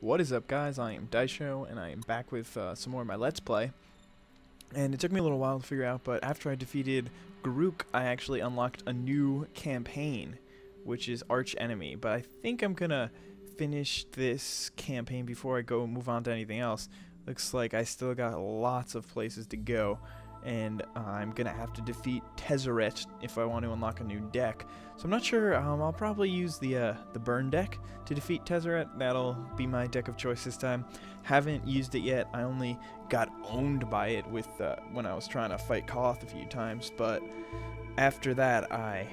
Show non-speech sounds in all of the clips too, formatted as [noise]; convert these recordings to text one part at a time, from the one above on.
What is up guys, I am Daisho, and I am back with uh, some more of my Let's Play. And it took me a little while to figure out, but after I defeated Garruk, I actually unlocked a new campaign, which is Arch Enemy. But I think I'm gonna finish this campaign before I go move on to anything else. Looks like I still got lots of places to go and I'm gonna have to defeat Tezzeret if I want to unlock a new deck. So I'm not sure. Um, I'll probably use the uh, the burn deck to defeat Tezzeret. That'll be my deck of choice this time. Haven't used it yet. I only got owned by it with uh, when I was trying to fight Koth a few times, but after that I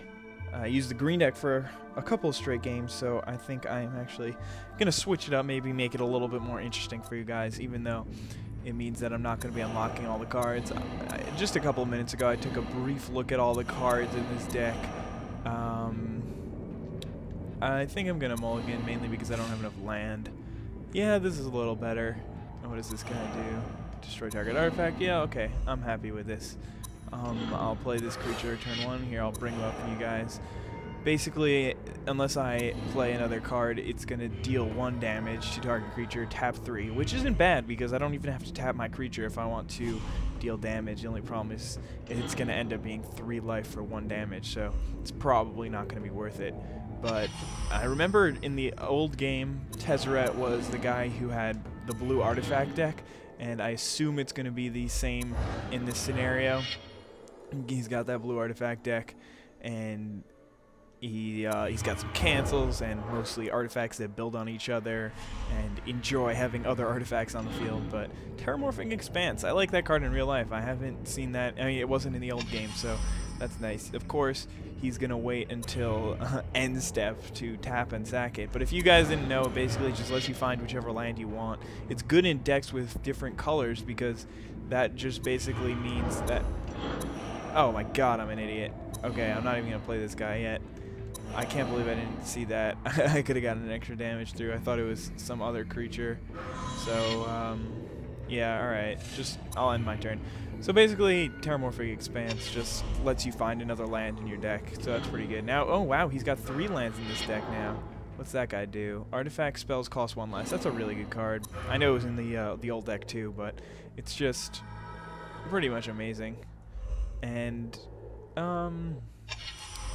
I used the green deck for a couple of straight games, so I think I'm actually going to switch it up, maybe make it a little bit more interesting for you guys, even though it means that I'm not going to be unlocking all the cards. I, just a couple of minutes ago, I took a brief look at all the cards in this deck. Um, I think I'm going to mulligan mainly because I don't have enough land. Yeah, this is a little better. What does this guy do? Destroy target artifact? Yeah, okay. I'm happy with this. Um, I'll play this creature turn one. Here, I'll bring him up for you guys basically, unless I play another card, it's going to deal 1 damage to target creature, tap 3, which isn't bad because I don't even have to tap my creature if I want to deal damage. The only problem is it's going to end up being 3 life for 1 damage, so it's probably not going to be worth it. But I remember in the old game, Tezzeret was the guy who had the blue artifact deck, and I assume it's going to be the same in this scenario. He's got that blue artifact deck, and he uh, he's got some cancels and mostly artifacts that build on each other and enjoy having other artifacts on the field. But Terramorphic Expanse, I like that card in real life. I haven't seen that. I mean, it wasn't in the old game, so that's nice. Of course, he's gonna wait until uh, end step to tap and sack it. But if you guys didn't know, it basically just lets you find whichever land you want. It's good in decks with different colors because that just basically means that. Oh my God, I'm an idiot. Okay, I'm not even gonna play this guy yet. I can't believe I didn't see that. [laughs] I could have gotten an extra damage through. I thought it was some other creature. So, um, yeah, alright. Just, I'll end my turn. So basically, Terramorphic Expanse just lets you find another land in your deck. So that's pretty good. Now, oh wow, he's got three lands in this deck now. What's that guy do? Artifact spells cost one less. That's a really good card. I know it was in the uh, the old deck too, but it's just pretty much amazing. And, um,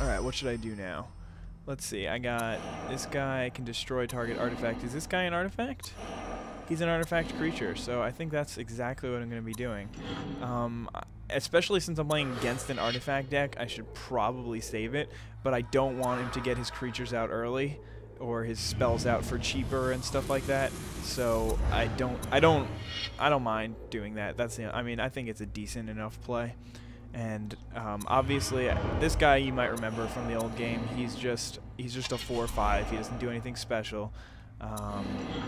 alright, what should I do now? Let's see, I got this guy can destroy target artifact. Is this guy an artifact? He's an artifact creature, so I think that's exactly what I'm going to be doing. Um, especially since I'm playing against an artifact deck, I should probably save it, but I don't want him to get his creatures out early or his spells out for cheaper and stuff like that. So I don't, I don't, I don't mind doing that. That's, the, I mean, I think it's a decent enough play. And um, obviously, this guy you might remember from the old game. He's just he's just a four or five. He doesn't do anything special. Um,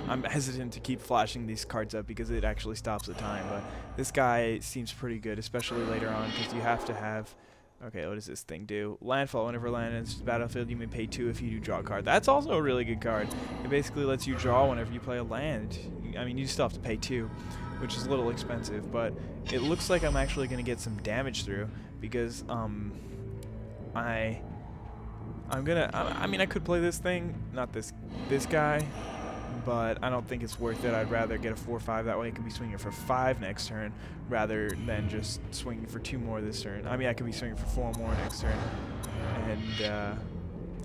I'm hesitant to keep flashing these cards up because it actually stops the time. But this guy seems pretty good, especially later on, because you have to have. Okay, what does this thing do? Landfall. Whenever land enters the battlefield, you may pay two if you do draw a card. That's also a really good card. It basically lets you draw whenever you play a land. I mean, you still have to pay two which is a little expensive, but it looks like I'm actually going to get some damage through because um, I I'm gonna I, I mean I could play this thing, not this this guy, but I don't think it's worth it. I'd rather get a 4-5 that way I can be swinging for 5 next turn rather than just swinging for 2 more this turn. I mean I could be swinging for 4 more next turn. And uh,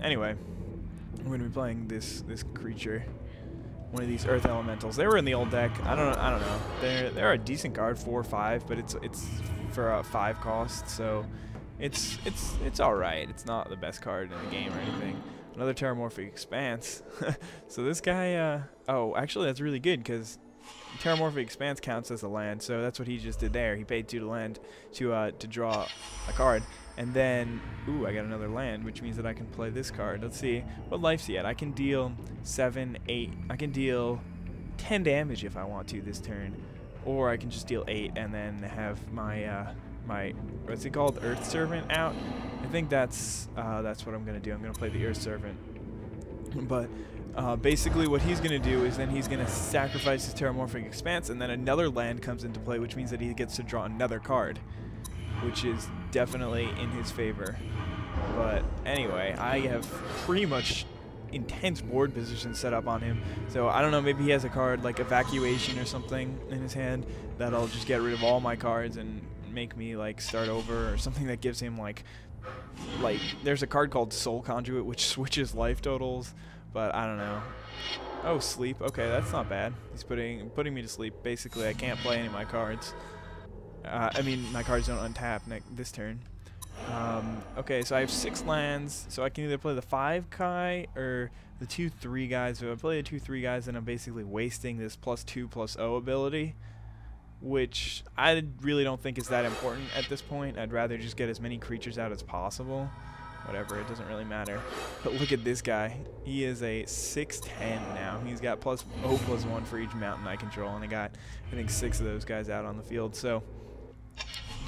anyway, I'm going to be playing this this creature one of these Earth Elementals. They were in the old deck. I don't I don't know. They're they're a decent card, four or five, but it's it's for a five cost, so it's it's it's all right. It's not the best card in the game or anything. Another Terramorphic Expanse. [laughs] so this guy, uh, oh, actually that's really good because Terramorphic Expanse counts as a land, so that's what he just did there. He paid two to land to uh, to draw a card. And then, ooh, I got another land, which means that I can play this card. Let's see, what life's he at? I can deal 7, 8. I can deal 10 damage if I want to this turn. Or I can just deal 8 and then have my, uh, my what's it called, Earth Servant out. I think that's, uh, that's what I'm going to do. I'm going to play the Earth Servant. But uh, basically what he's going to do is then he's going to sacrifice his Terramorphic Expanse and then another land comes into play, which means that he gets to draw another card which is definitely in his favor. But anyway, I have pretty much intense board position set up on him. So I don't know, maybe he has a card like Evacuation or something in his hand that'll just get rid of all my cards and make me like start over or something that gives him like like there's a card called Soul Conduit which [laughs] switches life totals, but I don't know. Oh, sleep. Okay, that's not bad. He's putting putting me to sleep. Basically, I can't play any of my cards. Uh, I mean, my cards don't untap this turn. Um, okay, so I have six lands, so I can either play the five Kai or the two three guys. If I play the two three guys, then I'm basically wasting this plus two plus O ability, which I really don't think is that important at this point. I'd rather just get as many creatures out as possible. Whatever, it doesn't really matter. But look at this guy. He is a 6'10 now. He's got plus O plus 1 for each mountain I control, and I got, I think, six of those guys out on the field. So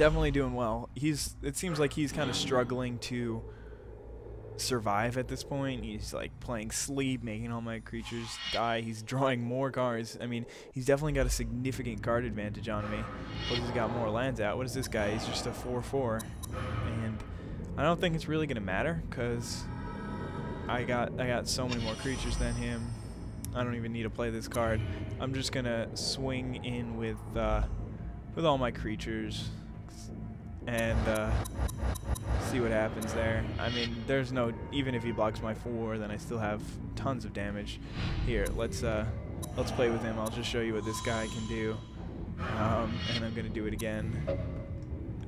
definitely doing well. He's it seems like he's kind of struggling to survive at this point. He's like playing sleep, making all my creatures die. He's drawing more cards. I mean, he's definitely got a significant card advantage on me. But he's got more lands out. What is this guy? He's just a 4-4. And I don't think it's really going to matter because I got I got so many more creatures than him. I don't even need to play this card. I'm just going to swing in with uh, with all my creatures and uh, see what happens there. I mean, there's no even if he blocks my four, then I still have tons of damage. Here, let's uh, let's play with him. I'll just show you what this guy can do, um, and I'm gonna do it again.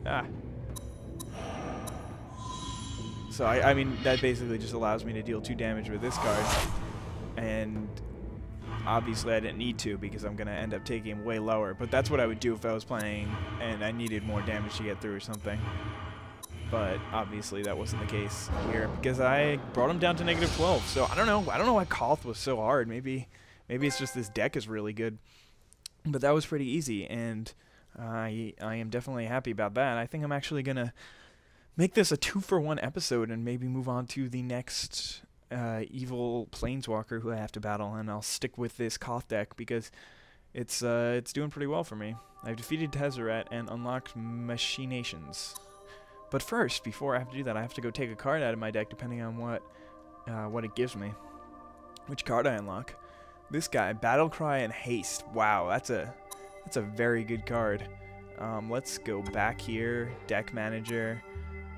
Ah. So I, I mean, that basically just allows me to deal two damage with this card, and Obviously, I didn't need to because I'm going to end up taking him way lower. But that's what I would do if I was playing and I needed more damage to get through or something. But obviously, that wasn't the case here because I brought him down to negative 12. So I don't know. I don't know why Koth was so hard. Maybe, maybe it's just this deck is really good. But that was pretty easy, and I I am definitely happy about that. I think I'm actually gonna make this a two for one episode and maybe move on to the next uh, evil planeswalker who I have to battle, and I'll stick with this Koth deck because it's uh, it's doing pretty well for me. I've defeated Tezzeret and unlocked Machinations. But first, before I have to do that, I have to go take a card out of my deck depending on what uh, what it gives me. Which card I unlock. This guy, Battle Cry and Haste. Wow, that's a that's a very good card. Um, let's go back here, Deck Manager,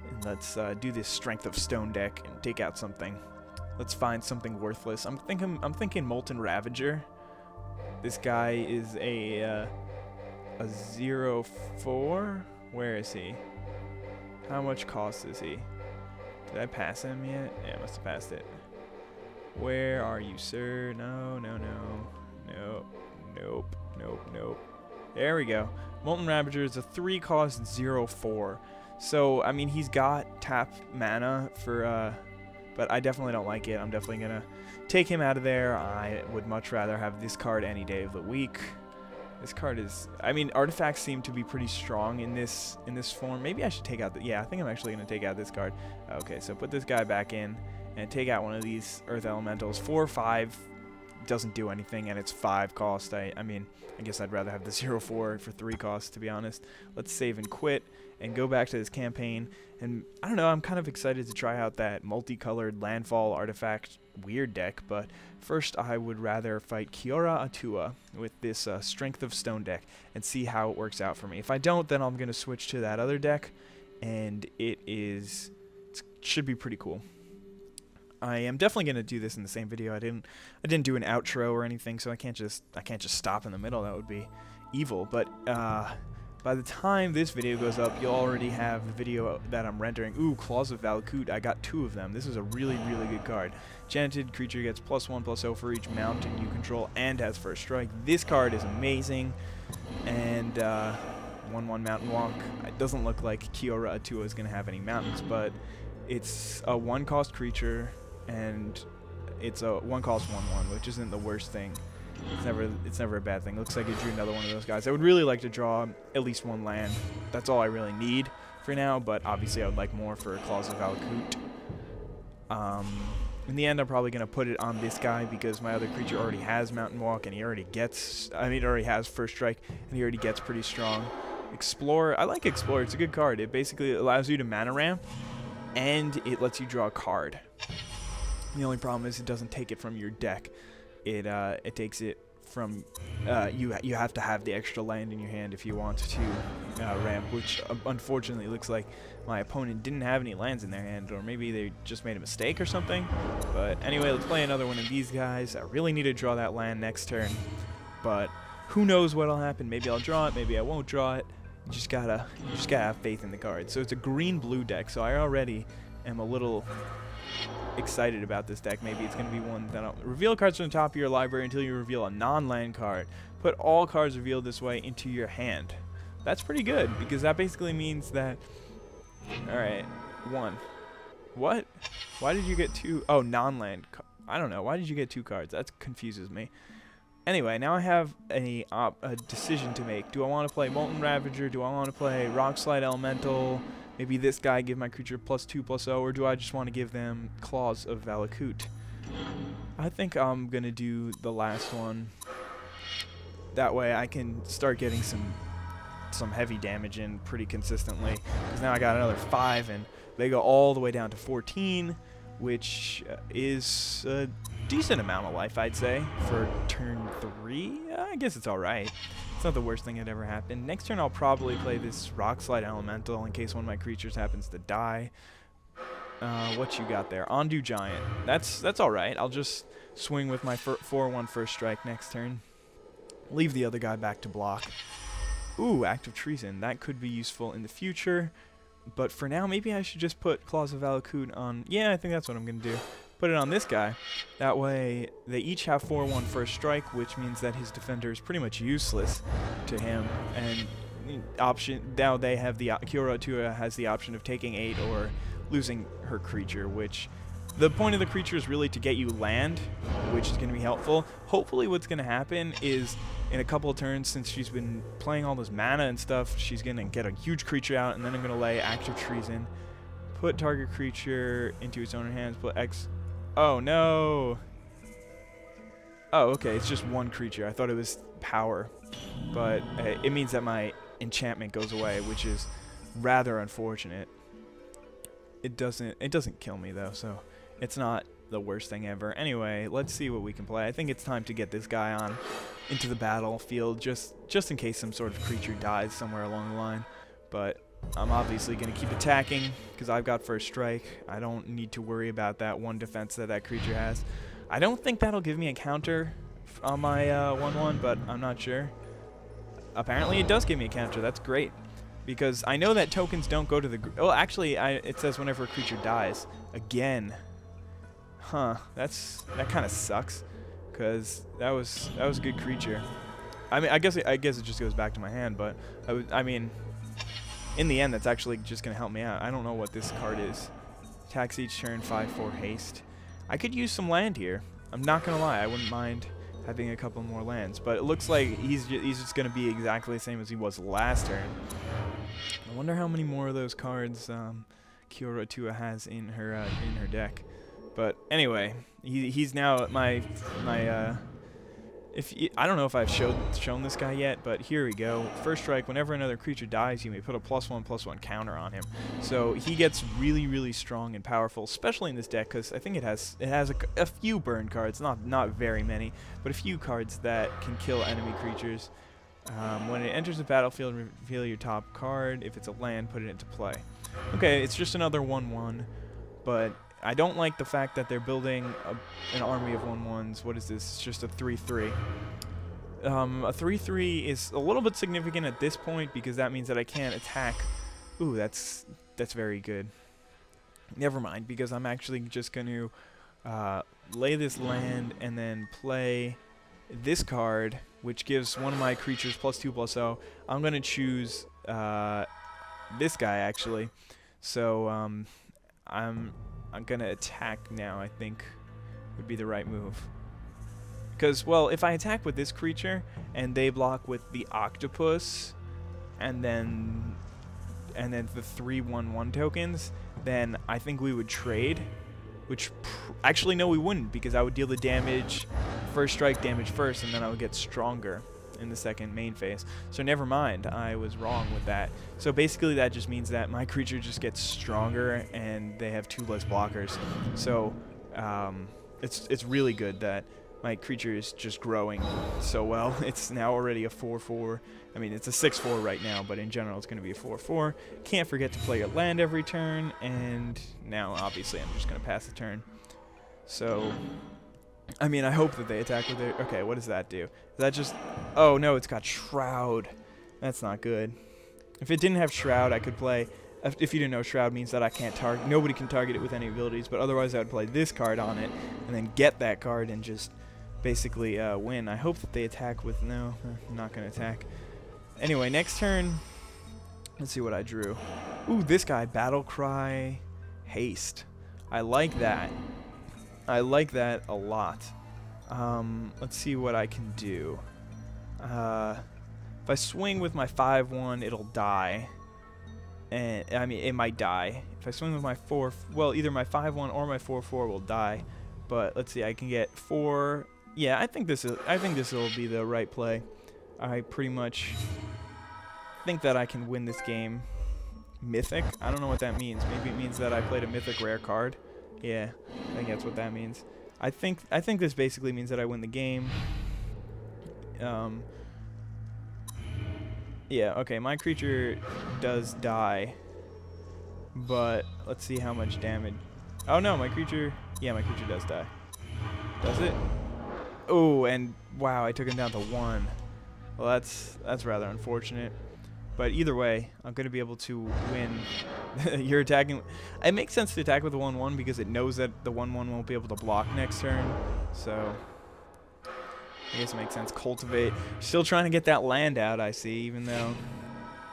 and let's uh, do this Strength of Stone deck and take out something. Let's find something worthless. I'm thinking I'm thinking Molten Ravager. This guy is a uh, a zero four. Where is he? How much cost is he? Did I pass him yet? Yeah, I must have passed it. Where are you, sir? No, no, no. Nope. Nope. Nope. Nope. There we go. Molten Ravager is a 3 cost 0 4. So, I mean, he's got tap mana for uh, but I definitely don't like it. I'm definitely going to take him out of there. I would much rather have this card any day of the week. This card is, I mean, artifacts seem to be pretty strong in this in this form. Maybe I should take out the, yeah, I think I'm actually going to take out this card. Okay, so put this guy back in and take out one of these Earth Elementals. Four five doesn't do anything, and it's five cost. I, I mean, I guess I'd rather have the [laughs] zero four for three cost, to be honest. Let's save and quit and go back to this campaign. And I don't know, I'm kind of excited to try out that multicolored landfall artifact weird deck, but first I would rather fight Kiora Atua with this uh, Strength of Stone deck and see how it works out for me. If I don't, then I'm going to switch to that other deck, and it is it should be pretty cool. I am definitely going to do this in the same video. I didn't I didn't do an outro or anything, so I can't just I can't just stop in the middle. That would be evil. But uh, by the time this video goes up, you'll already have the video that I'm rendering. Ooh, Claws of Valakut. I got two of them. This is a really, really good card. Enchanted creature gets plus one, plus O for each mountain you control and has first strike. This card is amazing. And, uh, 1-1 Mountain Walk. It doesn't look like Kiora Atua is going to have any mountains, but it's a one-cost creature, and it's a one-cost 1-1, which isn't the worst thing. It's never it's never a bad thing. Looks like it drew another one of those guys. I would really like to draw at least one land. That's all I really need for now, but obviously I would like more for Claws of Valakut. Um, in the end, I'm probably going to put it on this guy because my other creature already has Mountain Walk and he already gets, I mean, it already has First Strike and he already gets pretty strong. Explorer, I like Explorer. It's a good card. It basically allows you to mana ramp and it lets you draw a card. The only problem is it doesn't take it from your deck. It uh, it takes it from uh, you. You have to have the extra land in your hand if you want to uh, ramp, which uh, unfortunately looks like my opponent didn't have any lands in their hand, or maybe they just made a mistake or something. But anyway, let's play another one of these guys. I really need to draw that land next turn, but who knows what'll happen? Maybe I'll draw it. Maybe I won't draw it. You just gotta, you just gotta have faith in the cards. So it's a green-blue deck. So I already am a little excited about this deck. Maybe it's going to be one that I'll reveal cards from the top of your library until you reveal a non-land card. Put all cards revealed this way into your hand. That's pretty good because that basically means that. All right, one. What? Why did you get two? Oh, non-land. I don't know. Why did you get two cards? That confuses me. Anyway, now I have a, a decision to make. Do I want to play Molten Ravager? Do I want to play Rockslide Elemental? Maybe this guy give my creature plus 2 plus 0, or do I just want to give them Claws of Valakut? I think I'm going to do the last one. That way I can start getting some some heavy damage in pretty consistently. Because now I got another 5, and they go all the way down to 14, which uh, is a decent amount of life, I'd say, for turn 3. I guess it's alright. Not the worst thing that ever happened. Next turn I'll probably play this Rock Slide Elemental in case one of my creatures happens to die. Uh, what you got there? Ondu Giant. That's that's alright. I'll just swing with my 4-1 first strike next turn. Leave the other guy back to block. Ooh, Act of Treason. That could be useful in the future. But for now, maybe I should just put Claws of Valakut on... Yeah, I think that's what I'm going to do put it on this guy. That way, they each have 4-1 first strike, which means that his defender is pretty much useless to him. And option now they have the Kiora Tua has the option of taking 8 or losing her creature, which the point of the creature is really to get you land, which is going to be helpful. Hopefully what's going to happen is in a couple of turns, since she's been playing all this mana and stuff, she's going to get a huge creature out, and then I'm going to lay Act of Treason, put target creature into its own hands, put X Oh, no. Oh, okay, it's just one creature. I thought it was power. But uh, it means that my enchantment goes away, which is rather unfortunate. It doesn't it doesn't kill me though, so it's not the worst thing ever. Anyway, let's see what we can play. I think it's time to get this guy on into the battlefield just just in case some sort of creature dies somewhere along the line. But I'm obviously going to keep attacking because I've got first strike. I don't need to worry about that one defense that that creature has. I don't think that'll give me a counter on my 1-1, uh, but I'm not sure. Apparently it does give me a counter. That's great. Because I know that tokens don't go to the... Well, actually, I, it says whenever a creature dies. Again. Huh. That's That kind of sucks. Because that was that was a good creature. I mean, I guess it, I guess it just goes back to my hand, but I, I mean, in the end, that's actually just going to help me out. I don't know what this card is. Tax each turn, 5-4 haste. I could use some land here. I'm not going to lie. I wouldn't mind having a couple more lands. But it looks like he's, ju he's just going to be exactly the same as he was last turn. I wonder how many more of those cards um, Tua has in her uh, in her deck. But anyway, he, he's now my my uh, if you, I don't know if I've showed, shown this guy yet, but here we go. First strike, whenever another creature dies, you may put a plus one, plus one counter on him. So he gets really, really strong and powerful, especially in this deck, because I think it has it has a, a, few burn cards, not not very many, but a few cards that can kill enemy creatures. Um, when it enters the battlefield, reveal your top card. If it's a land, put it into play. Okay, it's just another 1-1, but I don't like the fact that they're building a, an army of 1-1s. What is this? It's just a 3-3. Um, a 3-3 is a little bit significant at this point because that means that I can't attack. Ooh, that's that's very good. Never mind, because I'm actually just going to uh, lay this land and then play this card, which gives one of my creatures plus 2 plus 0. I'm going to choose uh, this guy, actually. So um, I'm I'm gonna attack now, I think would be the right move. Because, well, if I attack with this creature, and they block with the octopus, and then and then the 3-1-1 tokens, then I think we would trade. Which, actually, no, we wouldn't, because I would deal the damage, first strike damage first, and then I would get stronger in the second main phase. So never mind, I was wrong with that. So basically that just means that my [laughs] creature just gets stronger and they have two less blockers. So Um, it's it's really good that my creature is just growing so well. [laughs] It's now already a 4-4. I mean, it's a 6-4 right now, but in general, it's going to be a 4-4. Can't forget to play your land every turn, and now, obviously, I'm just going to pass the turn. So, I mean, I hope that they attack with it. Okay, what does that do? Is that just... Oh, no, it's got Shroud. That's not good. If it didn't have Shroud, I could play... If you didn't know, Shroud means that I can't target... Nobody can target it with any abilities, but otherwise I would play this card on it, and then get that card and just basically uh, win. I hope that they attack with... No, I'm not going to attack. Anyway, next turn... Let's see what I drew. Ooh, this guy, Battle Cry Haste. I like that. I like that a lot. Um, let's see what I can do. Uh, if I swing with my 5-1, it'll die. And I mean, it might die. If I swing with my 4, well, either my 5-1 or my 4-4 will die. But let's see, I can get 4. Yeah, I think this is. I think this will be the right play. I pretty much think that I can win this game. Mythic? I don't know what that means. Maybe it means that I played a mythic rare card. Yeah, I think that's what that means. I think I think this basically means that I win the game. Um, yeah, okay, my creature does die. But let's see how much damage. Oh no, my creature. Yeah, my creature does die. Does it? Oh, and wow, I took him down to one. Well, that's that's rather unfortunate. But either way, I'm going to be able to win. [laughs] You're attacking. It makes sense to attack with the 1-1 because it knows that the 1-1 won't be able to block next turn. So, I guess it makes sense. Cultivate. Still trying to get that land out, I see, even though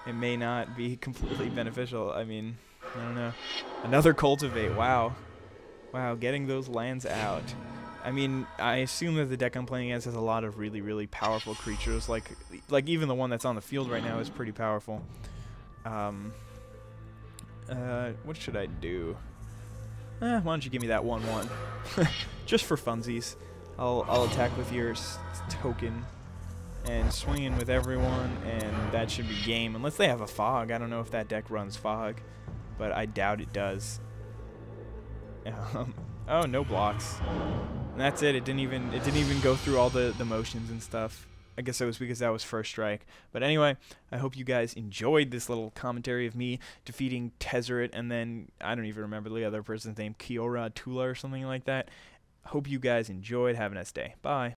it may not be [laughs] completely beneficial. I mean, I don't know. Another Cultivate. Wow. Wow, getting those lands out. I mean, I assume that the deck I'm playing against has a lot of really, really powerful creatures. Like, like even the one that's on the field right now is pretty powerful. Um, uh, what should I do? Eh, why don't you give me that 1-1? [laughs] Just for funsies. I'll, I'll attack with your token and swing in with everyone, and that should be game. Unless they have a fog. I don't know if that deck runs fog, but I doubt it does. [laughs] Um, oh, no blocks. And that's it. It didn't even it didn't even go through all the the motions and stuff. I guess it was because that was first strike. But anyway, I hope you guys enjoyed this little commentary of me defeating Tezzeret and then I don't even remember the other person's name, Kiora Tula or something like that. Hope you guys enjoyed. Have a nice day. Bye.